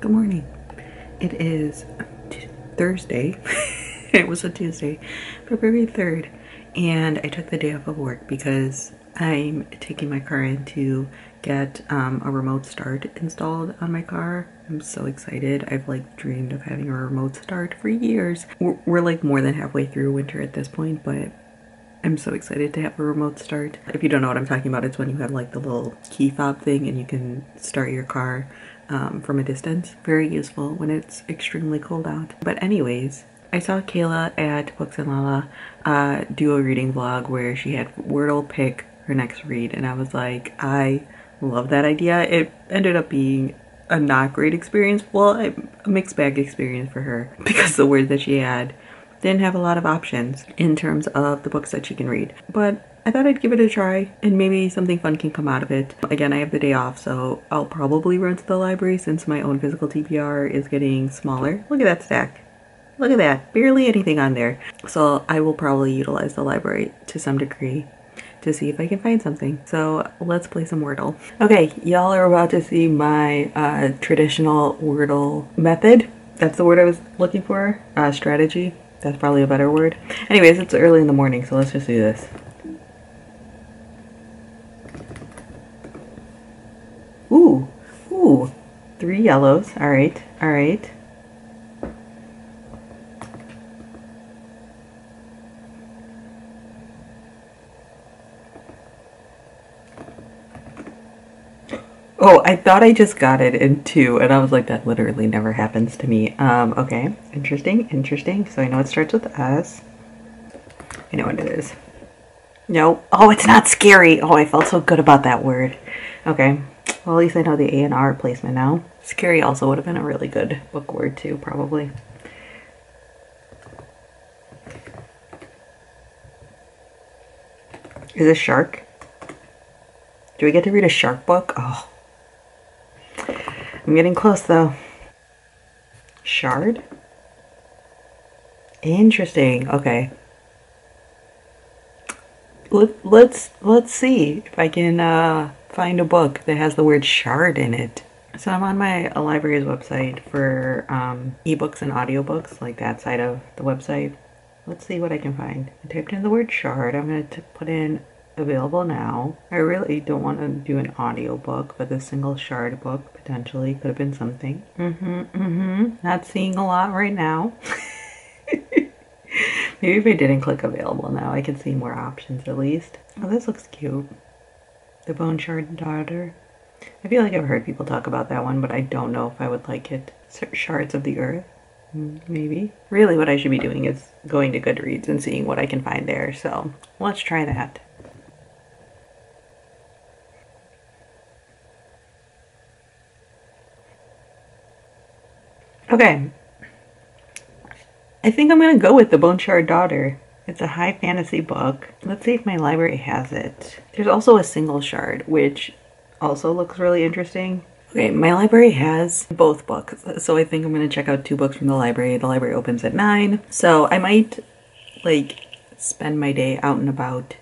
Good morning. It is Thursday. it was a Tuesday, February 3rd, and I took the day off of work because I'm taking my car in to get um, a remote start installed on my car. I'm so excited. I've like dreamed of having a remote start for years. We're, we're like more than halfway through winter at this point, but I'm so excited to have a remote start. If you don't know what I'm talking about, it's when you have like the little key fob thing and you can start your car um, from a distance. Very useful when it's extremely cold out. But anyways, I saw Kayla at Books and Lala uh, do a reading vlog where she had Wordle pick her next read and I was like, I love that idea. It ended up being a not great experience. Well, a mixed bag experience for her because the words that she had didn't have a lot of options in terms of the books that she can read. But I thought I'd give it a try and maybe something fun can come out of it. Again, I have the day off, so I'll probably run to the library since my own physical TBR is getting smaller. Look at that stack. Look at that, barely anything on there. So I will probably utilize the library to some degree to see if I can find something. So let's play some Wordle. Okay, y'all are about to see my uh, traditional Wordle method. That's the word I was looking for, uh, strategy. That's probably a better word. Anyways, it's early in the morning, so let's just do this. Ooh, ooh, three yellows. All right, all right. Oh, I thought I just got it in two, and I was like, that literally never happens to me. Um, okay, interesting, interesting. So I know it starts with S. I know what it is. No. Oh, it's not scary. Oh, I felt so good about that word. Okay. Well, at least I know the A and R placement now. Scary also would have been a really good book word too, probably. Is this shark? Do we get to read a shark book? Oh. I'm getting close though. Shard? Interesting. Okay. Let, let's let's see if I can uh, find a book that has the word shard in it. So I'm on my library's website for um, ebooks and audiobooks, like that side of the website. Let's see what I can find. I typed in the word shard. I'm going to put in available now. I really don't want to do an audiobook, but the single shard book potentially could have been something. Mm-hmm, mm-hmm. Not seeing a lot right now. Maybe if I didn't click available now, I could see more options at least. Oh, this looks cute. The Bone Shard Daughter. I feel like I've heard people talk about that one, but I don't know if I would like it. Shards of the Earth. Mm, maybe. Really what I should be doing is going to Goodreads and seeing what I can find there, so let's try that. Okay. I think I'm going to go with The Bone Shard Daughter. It's a high fantasy book. Let's see if my library has it. There's also a single shard, which also looks really interesting. Okay, my library has both books, so I think I'm to check out two books from the library. The library opens at 9, so I might, like, spend my day out and about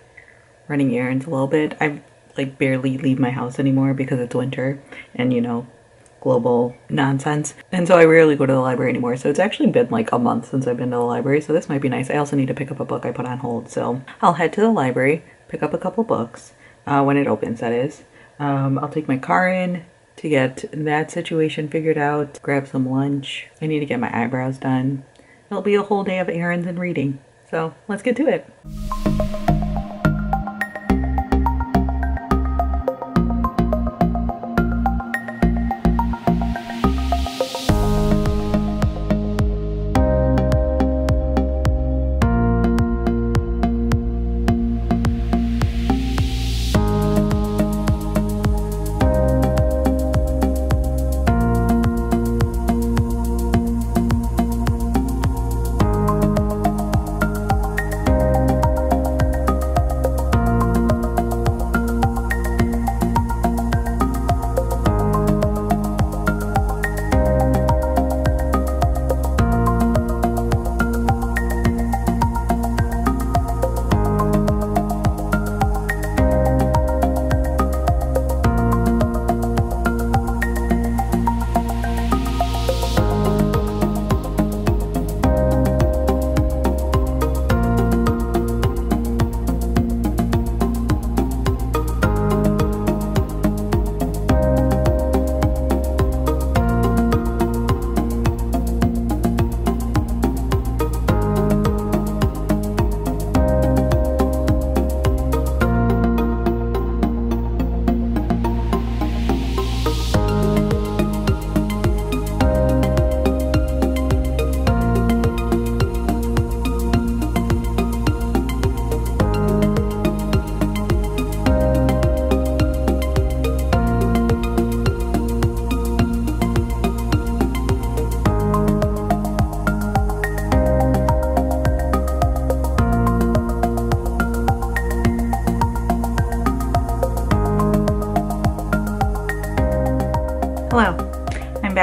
running errands a little bit. I, like, barely leave my house anymore because it's winter, and, you know, global nonsense. And so I rarely go to the library anymore. So it's actually been like a month since I've been to the library. So this might be nice. I also need to pick up a book I put on hold. So I'll head to the library, pick up a couple books uh, when it opens, that is. Um, I'll take my car in to get that situation figured out, grab some lunch. I need to get my eyebrows done. It'll be a whole day of errands and reading. So let's get to it.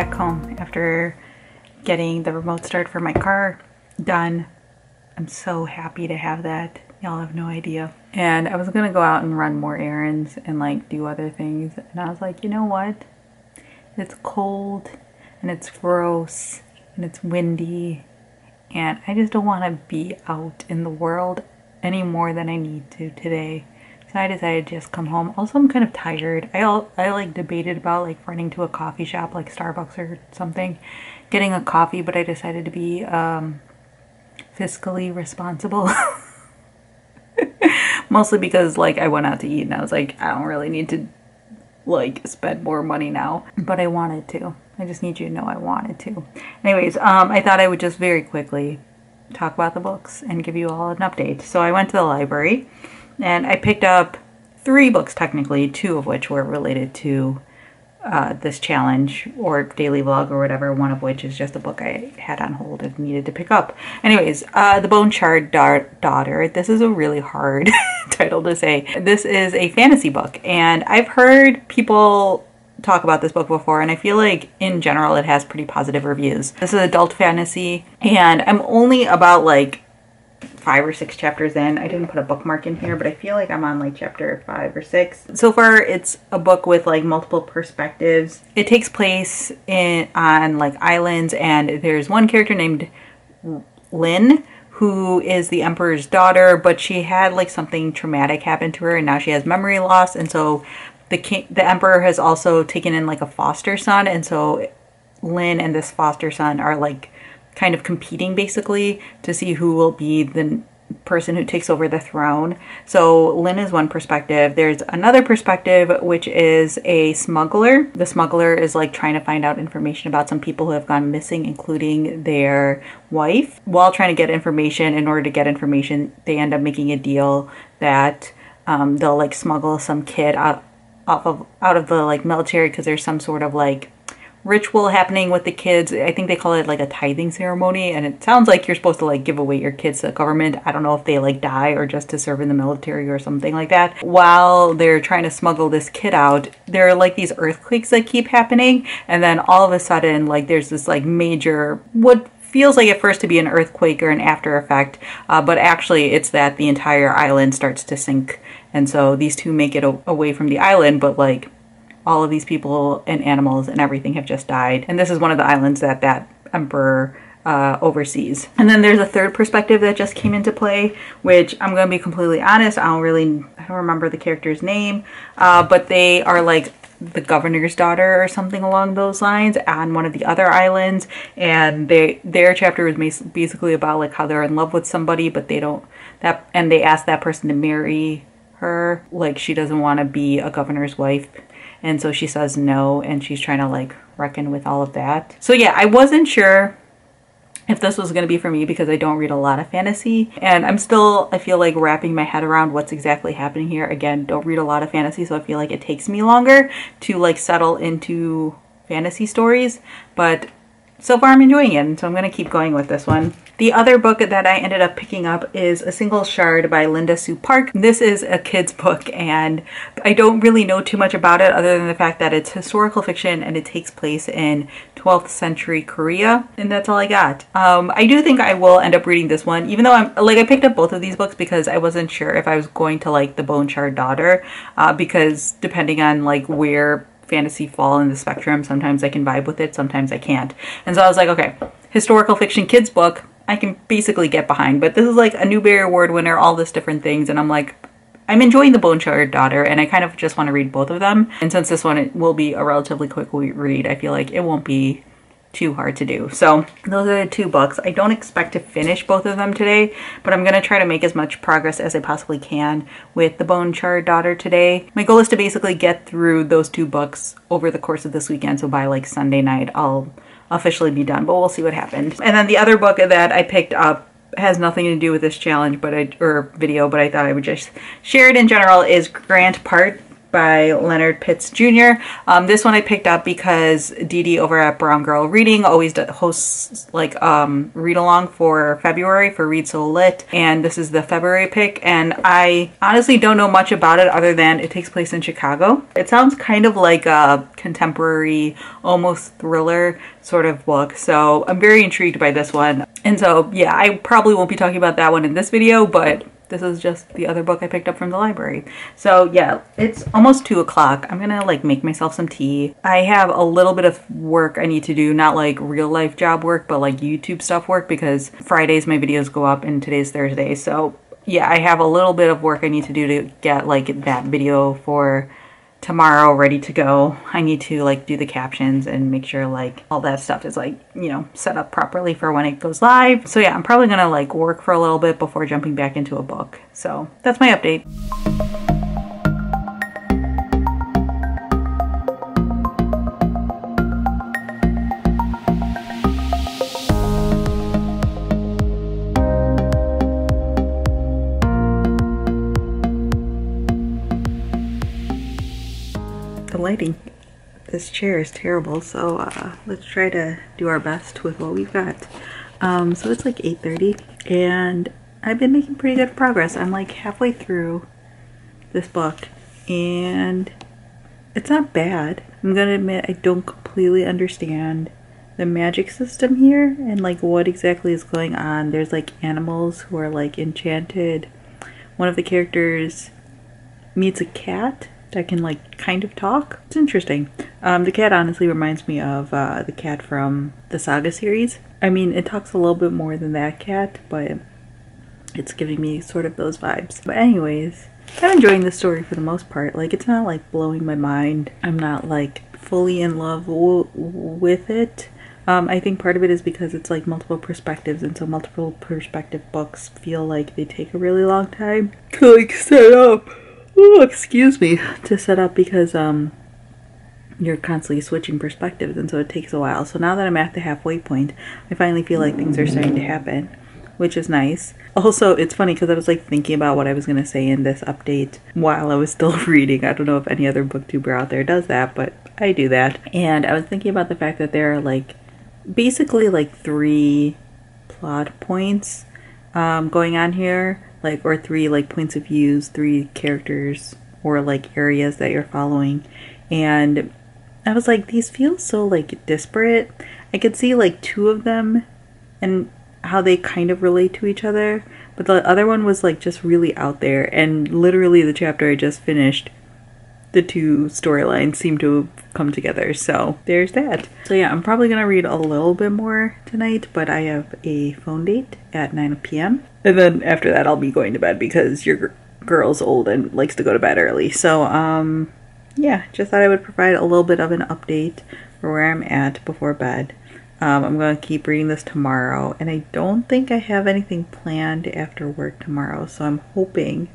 After getting the remote start for my car done. I'm so happy to have that. Y'all have no idea. And I was gonna go out and run more errands and like do other things. And I was like, you know what? It's cold and it's gross and it's windy and I just don't want to be out in the world any more than I need to today. So I decided to just come home. Also, I'm kind of tired. I I like debated about like running to a coffee shop like Starbucks or something, getting a coffee, but I decided to be um, fiscally responsible. Mostly because like I went out to eat and I was like, I don't really need to like spend more money now, but I wanted to. I just need you to know I wanted to. Anyways, um, I thought I would just very quickly talk about the books and give you all an update. So I went to the library and I picked up three books technically, two of which were related to uh, this challenge or daily vlog or whatever, one of which is just a book I had on hold and needed to pick up. Anyways, uh, The Bone Shard da Daughter. This is a really hard title to say. This is a fantasy book, and I've heard people talk about this book before, and I feel like in general it has pretty positive reviews. This is adult fantasy, and I'm only about like five or six chapters in. I didn't put a bookmark in here, but I feel like I'm on like chapter five or six. So far, it's a book with like multiple perspectives. It takes place in on like islands, and there's one character named Lin who is the emperor's daughter, but she had like something traumatic happen to her, and now she has memory loss, and so the king, the emperor has also taken in like a foster son, and so Lin and this foster son are like kind of competing basically to see who will be the person who takes over the throne. So Lin is one perspective. There's another perspective which is a smuggler. The smuggler is like trying to find out information about some people who have gone missing including their wife. While trying to get information in order to get information, they end up making a deal that um, they'll like smuggle some kid out off of out of the like military because there's some sort of like ritual happening with the kids. I think they call it like a tithing ceremony, and it sounds like you're supposed to like give away your kids to the government. I don't know if they like die or just to serve in the military or something like that. While they're trying to smuggle this kid out, there are like these earthquakes that keep happening, and then all of a sudden, like there's this like major what feels like at first to be an earthquake or an after effect, uh, but actually it's that the entire island starts to sink. And so these two make it away from the island, but like all of these people and animals and everything have just died. And this is one of the islands that that emperor uh. And then there's a third perspective that just came into play, which I'm going to be completely honest, I don't really, I don't remember the character's name, uh, but they are like the governor's daughter or something along those lines on one of the other islands and they their chapter was basically about like how they're in love with somebody but they don't that and they ask that person to marry her like she doesn't want to be a governor's wife and so she says no, and she's trying to like reckon with all of that. So yeah, I wasn't sure if this was going to be for me because I don't read a lot of fantasy. And I'm still I feel like wrapping my head around what's exactly happening here. Again don't read a lot of fantasy so I feel like it takes me longer to like settle into fantasy stories. But so far I'm enjoying it and so I'm going to keep going with this one the other book that I ended up picking up is A Single Shard by Linda Sue Park. This is a kid's book and I don't really know too much about it other than the fact that it's historical fiction and it takes place in 12th century Korea and that's all I got. Um, I do think I will end up reading this one even though I'm like I picked up both of these books because I wasn't sure if I was going to like The Bone Shard Daughter uh, because depending on like where fantasy fall in the spectrum sometimes I can vibe with it sometimes I can't and so I was like okay historical fiction kids book I can basically get behind. But this is like a Newbery Award winner, all this different things, and I'm like, I'm enjoying the Bone Shard Daughter, and I kind of just want to read both of them. And since this one will be a relatively quick read, I feel like it won't be too hard to do. So those are the two books. I don't expect to finish both of them today, but I'm going to try to make as much progress as I possibly can with The Bone Shard Daughter today. My goal is to basically get through those two books over the course of this weekend, so by like Sunday night I'll officially be done, but we'll see what happens. And then the other book that I picked up has nothing to do with this challenge, but I or video, but I thought I would just share it in general. Is Grant Park by Leonard Pitts Jr. Um, this one I picked up because Dee Dee over at Brown Girl Reading always hosts like um, read along for February for Read Soul Lit, and this is the February pick. And I honestly don't know much about it other than it takes place in Chicago. It sounds kind of like a contemporary, almost thriller sort of book. So I'm very intrigued by this one. And so yeah, I probably won't be talking about that one in this video, but this is just the other book I picked up from the library. So yeah, it's almost two o'clock. I'm gonna like make myself some tea. I have a little bit of work I need to do, not like real life job work, but like YouTube stuff work because Fridays my videos go up and today's Thursday. So yeah, I have a little bit of work I need to do to get like that video for tomorrow ready to go. I need to like do the captions and make sure like all that stuff is like, you know, set up properly for when it goes live. So yeah, I'm probably gonna like work for a little bit before jumping back into a book. So that's my update. Lighting. This chair is terrible, so uh, let's try to do our best with what we've got. Um, so it's like 8.30 and I've been making pretty good progress. I'm like halfway through this book and it's not bad. I'm gonna admit I don't completely understand the magic system here and like what exactly is going on. There's like animals who are like enchanted. One of the characters meets a cat that can like kind of talk. It's interesting. Um, the cat honestly reminds me of uh, the cat from the Saga series. I mean, it talks a little bit more than that cat, but it's giving me sort of those vibes. But anyways, I'm enjoying the story for the most part. Like, it's not like blowing my mind. I'm not like fully in love with it. Um, I think part of it is because it's like multiple perspectives, and so multiple perspective books feel like they take a really long time to like set up ooh, excuse me, to set up because um you're constantly switching perspectives and so it takes a while. So now that I'm at the halfway point, I finally feel like things are starting to happen, which is nice. Also, it's funny because I was like thinking about what I was going to say in this update while I was still reading. I don't know if any other booktuber out there does that, but I do that. And I was thinking about the fact that there are like basically like three plot points um, going on here like or three like points of views three characters or like areas that you're following. And i was like these feel so like disparate. I could see like two of them and how they kind of relate to each other but the other one was like just really out there. And literally the chapter i just finished the two storylines seem to come together. So there's that. So yeah, I'm probably gonna read a little bit more tonight, but I have a phone date at 9 p.m. And then after that, I'll be going to bed because your girl's old and likes to go to bed early. So um, yeah, just thought I would provide a little bit of an update for where I'm at before bed. Um, I'm to keep reading this tomorrow, and I don't think I have anything planned after work tomorrow, so I'm hoping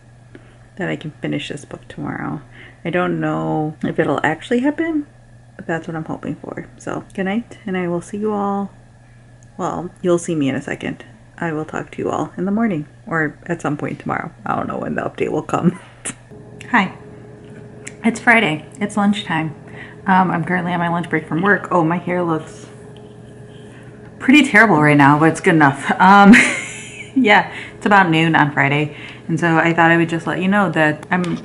that I can finish this book tomorrow. I don't know if it'll actually happen, but that's what I'm hoping for. So, good night, and I will see you all. Well, you'll see me in a second. I will talk to you all in the morning or at some point tomorrow. I don't know when the update will come. Hi. It's Friday. It's lunchtime. Um, I'm currently on my lunch break from work. Oh, my hair looks pretty terrible right now, but it's good enough. Um, yeah, it's about noon on Friday. And so I thought I would just let you know that I'm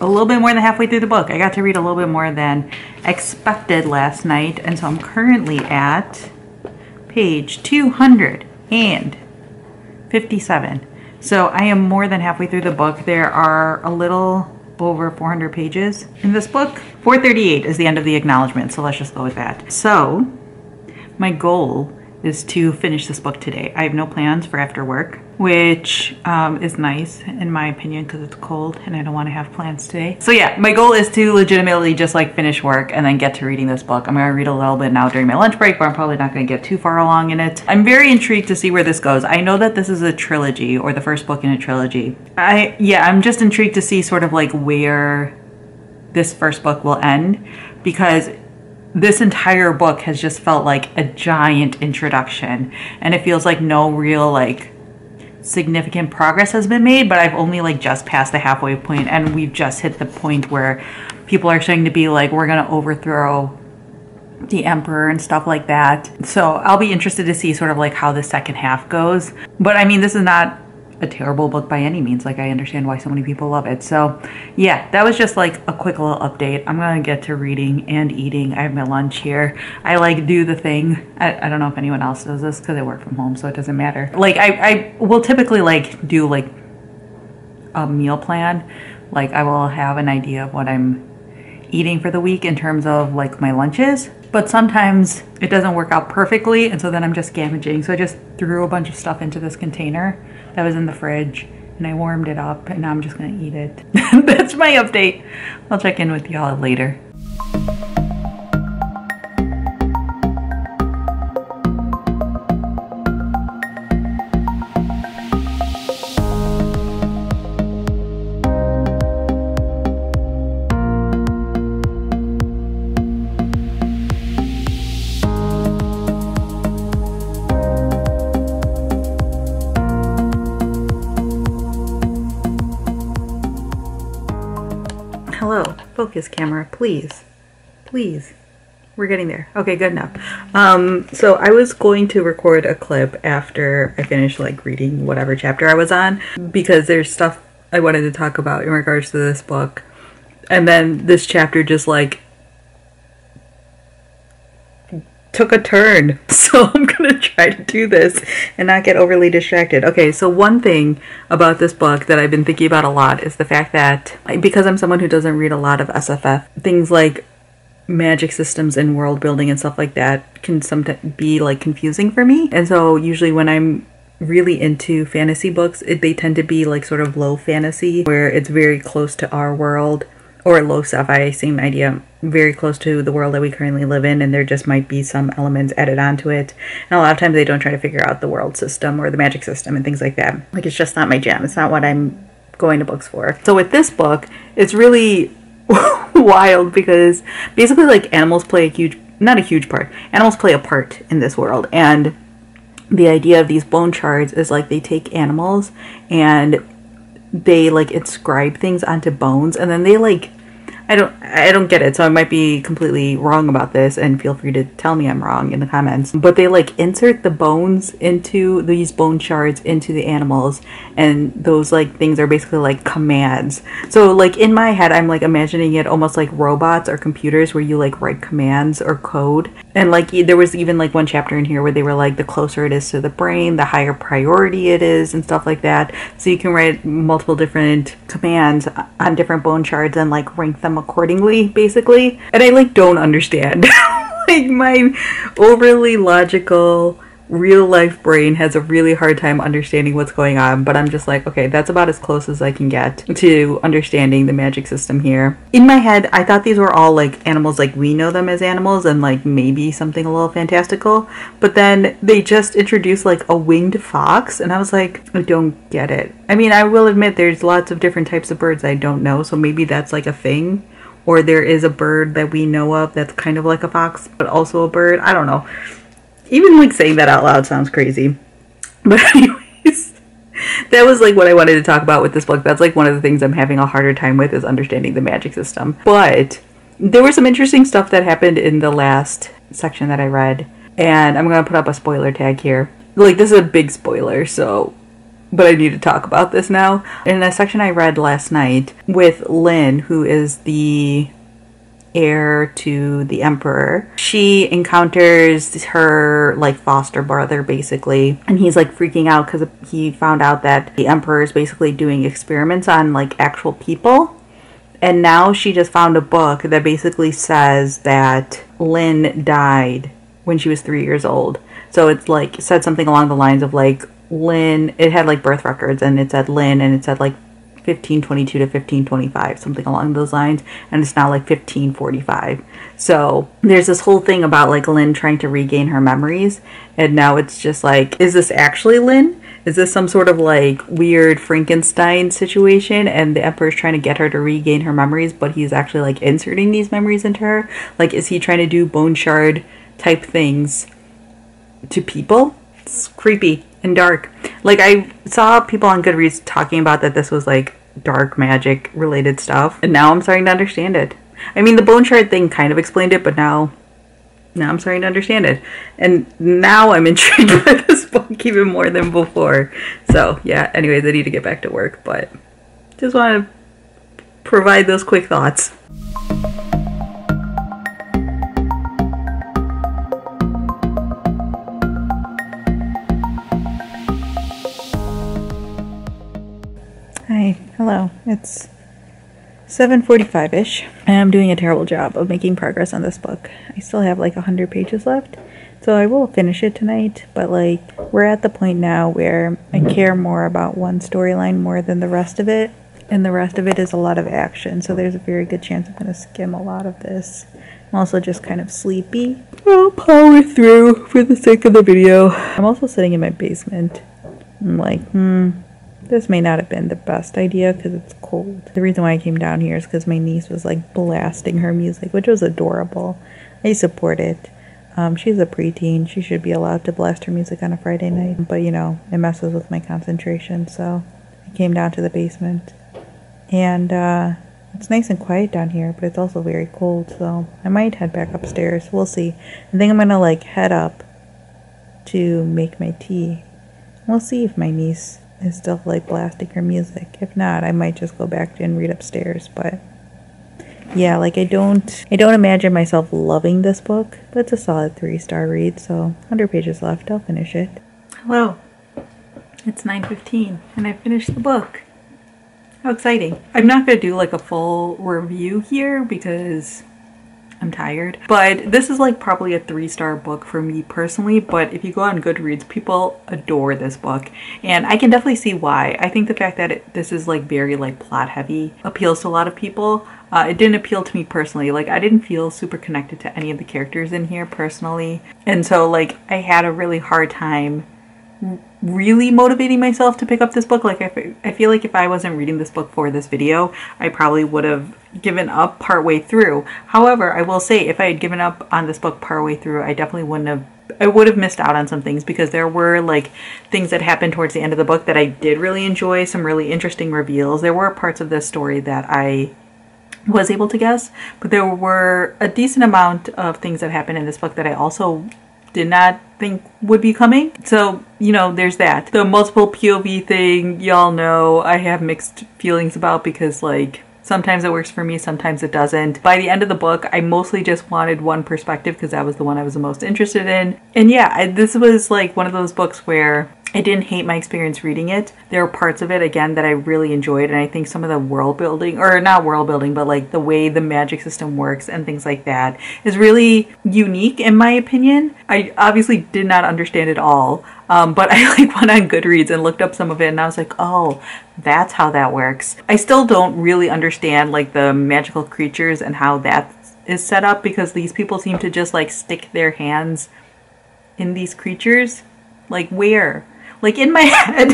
a little bit more than halfway through the book. I got to read a little bit more than expected last night. And so I'm currently at page 257. So I am more than halfway through the book. There are a little over 400 pages in this book. 438 is the end of the acknowledgement, so let's just go with that. So my goal is to finish this book today. I have no plans for after work, which um, is nice in my opinion because it's cold and I don't want to have plans today. So yeah, my goal is to legitimately just like finish work and then get to reading this book. I'm going to read a little bit now during my lunch break, but I'm probably not going to get too far along in it. I'm very intrigued to see where this goes. I know that this is a trilogy or the first book in a trilogy. I yeah, I'm just intrigued to see sort of like where this first book will end because this entire book has just felt like a giant introduction and it feels like no real like significant progress has been made but i've only like just passed the halfway point and we've just hit the point where people are starting to be like, we're going to overthrow the emperor and stuff like that. So I'll be interested to see sort of like how the second half goes. But I mean, this is not a terrible book by any means. Like I understand why so many people love it. So yeah, that was just like a quick little update. I'm gonna get to reading and eating. I have my lunch here. I like do the thing. I, I don't know if anyone else does this because I work from home, so it doesn't matter. Like I, I will typically like do like a meal plan. Like I will have an idea of what I'm eating for the week in terms of like my lunches but sometimes it doesn't work out perfectly and so then I'm just scavenging. So I just threw a bunch of stuff into this container that was in the fridge and I warmed it up and now I'm just gonna eat it. That's my update. I'll check in with y'all later. Focus camera, please. Please. We're getting there. Okay, good enough. Um, so I was going to record a clip after I finished like reading whatever chapter I was on because there's stuff I wanted to talk about in regards to this book. And then this chapter just like took a turn. So I'm going to try to do this and not get overly distracted. Okay, so one thing about this book that I've been thinking about a lot is the fact that because I'm someone who doesn't read a lot of SFF, things like magic systems and world building and stuff like that can sometimes be like confusing for me. And so usually when I'm really into fantasy books, it, they tend to be like sort of low fantasy where it's very close to our world or low sci-fi, same idea, very close to the world that we currently live in, and there just might be some elements added onto it. And a lot of times they don't try to figure out the world system or the magic system and things like that. Like it's just not my jam. It's not what I'm going to books for. So with this book, it's really wild because basically like animals play a huge not a huge part. Animals play a part in this world and the idea of these bone shards is like they take animals and they like inscribe things onto bones and then they like I don't I don't get it, so I might be completely wrong about this and feel free to tell me I'm wrong in the comments. But they like insert the bones into these bone shards into the animals and those like things are basically like commands. So like in my head I'm like imagining it almost like robots or computers where you like write commands or code. And like there was even like one chapter in here where they were like the closer it is to the brain, the higher priority it is and stuff like that. So you can write multiple different commands uh, on different bone shards and like rank them them accordingly, basically. And I like don't understand. like my overly logical real life brain has a really hard time understanding what's going on, but I'm just like, okay, that's about as close as I can get to understanding the magic system here. In my head, I thought these were all like animals like we know them as animals and like maybe something a little fantastical, but then they just introduced like a winged fox and I was like, I don't get it. I mean, I will admit there's lots of different types of birds I don't know, so maybe that's like a thing. Or there is a bird that we know of that's kind of like a fox, but also a bird. I don't know even like saying that out loud sounds crazy. But anyways, that was like what I wanted to talk about with this book. That's like one of the things I'm having a harder time with is understanding the magic system. But there was some interesting stuff that happened in the last section that I read, and I'm gonna put up a spoiler tag here. Like this is a big spoiler, so but I need to talk about this now. In a section I read last night with Lin, who is the heir to the emperor. She encounters her like foster brother basically, and he's like freaking out because he found out that the emperor is basically doing experiments on like actual people. And now she just found a book that basically says that Lin died when she was three years old. So it's like said something along the lines of like Lin. It had like birth records, and it said Lin, and it said like 1522 to 1525, something along those lines, and it's now like 1545. So there's this whole thing about like Lin trying to regain her memories, and now it's just like, is this actually Lin? Is this some sort of like weird Frankenstein situation? And the Emperor's trying to get her to regain her memories, but he's actually like inserting these memories into her? Like, is he trying to do bone shard type things to people? It's creepy and dark. Like I saw people on Goodreads talking about that this was like dark magic related stuff, and now I'm starting to understand it. I mean, the bone shard thing kind of explained it, but now, now I'm starting to understand it, and now I'm intrigued by this book even more than before. So yeah. Anyways, I need to get back to work, but just want to provide those quick thoughts. Hello. It's 7:45ish. I'm doing a terrible job of making progress on this book. I still have like 100 pages left. So I will finish it tonight, but like we're at the point now where I care more about one storyline more than the rest of it, and the rest of it is a lot of action. So there's a very good chance I'm going to skim a lot of this. I'm also just kind of sleepy. I'll power through for the sake of the video. I'm also sitting in my basement. I'm like, hmm, this may not have been the best idea because it's cold. The reason why I came down here is because my niece was like blasting her music, which was adorable. I support it. Um, she's a preteen. She should be allowed to blast her music on a Friday night. But you know, it messes with my concentration. So I came down to the basement. And uh, it's nice and quiet down here, but it's also very cold. So I might head back upstairs. We'll see. I think I'm going to like head up to make my tea. We'll see if my niece is still like blasting her music. If not, I might just go back and read upstairs, but yeah, like I don't I don't imagine myself loving this book, but it's a solid 3-star read, so 100 pages left. I'll finish it. Hello. It's 9:15 and I finished the book. How exciting. I'm not going to do like a full review here because I'm tired. But this is like probably a three star book for me personally. But if you go on Goodreads, people adore this book. And I can definitely see why. I think the fact that it, this is like very like plot heavy appeals to a lot of people. Uh, it didn't appeal to me personally. Like I didn't feel super connected to any of the characters in here personally. And so like I had a really hard time really motivating myself to pick up this book. Like I, I feel like if I wasn't reading this book for this video, I probably would have given up partway through. However, I will say if I had given up on this book partway through, I definitely wouldn't have I would have missed out on some things because there were like things that happened towards the end of the book that I did really enjoy, some really interesting reveals. There were parts of this story that I was able to guess, but there were a decent amount of things that happened in this book that I also did not think would be coming. So, you know, there's that. The multiple POV thing, y'all know I have mixed feelings about because, like, Sometimes it works for me, sometimes it doesn't. By the end of the book, I mostly just wanted one perspective because that was the one I was the most interested in. And yeah, I, this was like one of those books where I didn't hate my experience reading it. There are parts of it, again, that I really enjoyed, and I think some of the world building, or not world building, but like the way the magic system works and things like that, is really unique in my opinion. I obviously did not understand it all, um, but I like went on Goodreads and looked up some of it, and I was like, oh, that's how that works. I still don't really understand like the magical creatures and how that is set up because these people seem to just like stick their hands in these creatures. Like where? Like in my head,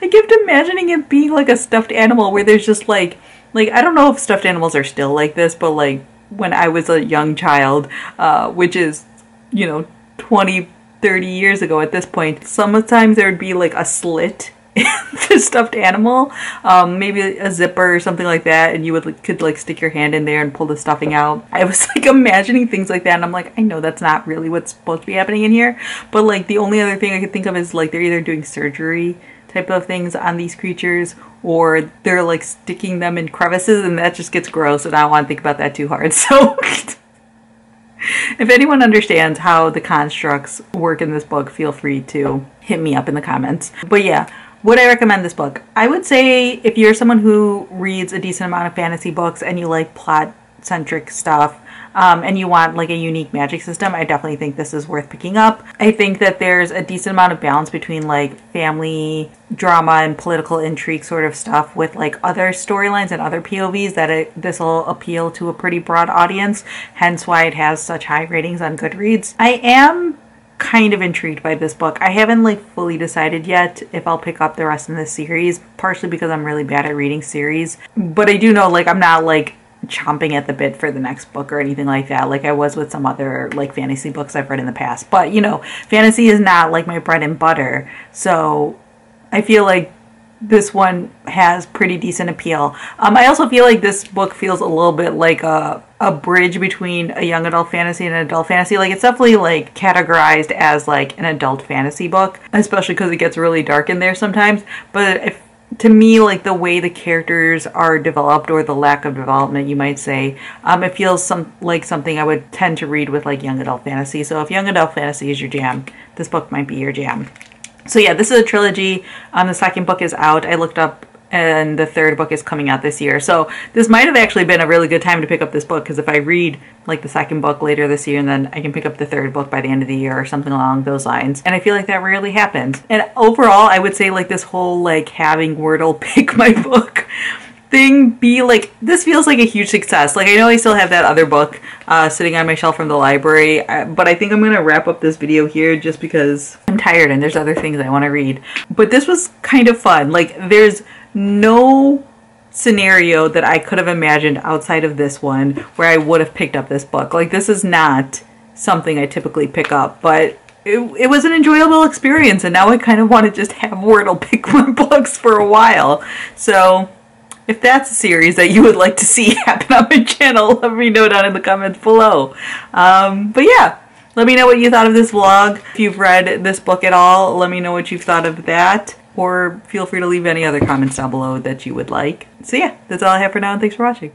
I kept imagining it being like a stuffed animal where there's just like, like I don't know if stuffed animals are still like this, but like when I was a young child, uh, which is, you know, 20, 30 years ago at this point, sometimes there would be like a slit the stuffed animal, um, maybe a zipper or something like that, and you would could like stick your hand in there and pull the stuffing out. I was like imagining things like that, and I'm like, I know that's not really what's supposed to be happening in here, but like the only other thing I could think of is like they're either doing surgery type of things on these creatures or they're like sticking them in crevices and that just gets gross and I don't want to think about that too hard. So if anyone understands how the constructs work in this book, feel free to hit me up in the comments. But yeah, would I recommend this book? I would say if you're someone who reads a decent amount of fantasy books and you like plot centric stuff um, and you want like a unique magic system, I definitely think this is worth picking up. I think that there's a decent amount of balance between like family drama and political intrigue sort of stuff with like other storylines and other POVs that this will appeal to a pretty broad audience, hence why it has such high ratings on Goodreads. I am kind of intrigued by this book. I haven't like fully decided yet if I'll pick up the rest of the series, partially because I'm really bad at reading series. But I do know like I'm not like chomping at the bit for the next book or anything like that like I was with some other like fantasy books I've read in the past. But you know, fantasy is not like my bread and butter. So I feel like this one has pretty decent appeal. Um, I also feel like this book feels a little bit like a, a bridge between a young adult fantasy and an adult fantasy. Like it's definitely like categorized as like an adult fantasy book, especially because it gets really dark in there sometimes. But if to me, like the way the characters are developed or the lack of development, you might say, um, it feels some like something I would tend to read with like young adult fantasy. So if young adult fantasy is your jam, this book might be your jam. So yeah, this is a trilogy. Um, the second book is out. I looked up and the third book is coming out this year. So this might have actually been a really good time to pick up this book because if I read like the second book later this year and then I can pick up the third book by the end of the year or something along those lines. And I feel like that rarely happens. And overall, I would say like this whole like having Wordle pick my book thing be like this feels like a huge success. Like i know i still have that other book uh, sitting on my shelf from the library uh, but i think i'm gonna wrap up this video here just because i'm tired and there's other things i want to read. But this was kind of fun. Like there's no scenario that i could have imagined outside of this one where i would have picked up this book. Like this is not something i typically pick up but it, it was an enjoyable experience and now i kind of want to just have wordle pick my books for a while. So if that's a series that you would like to see happen on my channel, let me know down in the comments below. Um, but yeah, let me know what you thought of this vlog. If you've read this book at all, let me know what you've thought of that. Or feel free to leave any other comments down below that you would like. So yeah, that's all I have for now and thanks for watching.